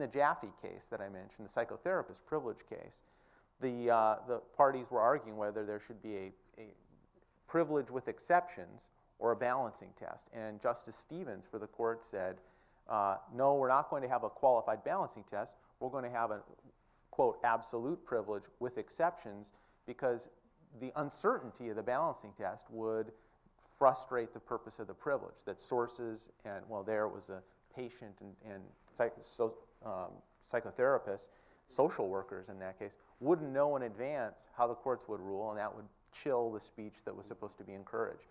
in the Jaffee case that I mentioned, the psychotherapist privilege case, the, uh, the parties were arguing whether there should be a, a privilege with exceptions or a balancing test. And Justice Stevens for the court said, uh, no, we're not going to have a qualified balancing test. We're going to have a, quote, absolute privilege with exceptions because the uncertainty of the balancing test would frustrate the purpose of the privilege. That sources, and well, there was a patient and, and psych, so, um, psychotherapists, social workers in that case, wouldn't know in advance how the courts would rule, and that would chill the speech that was supposed to be encouraged.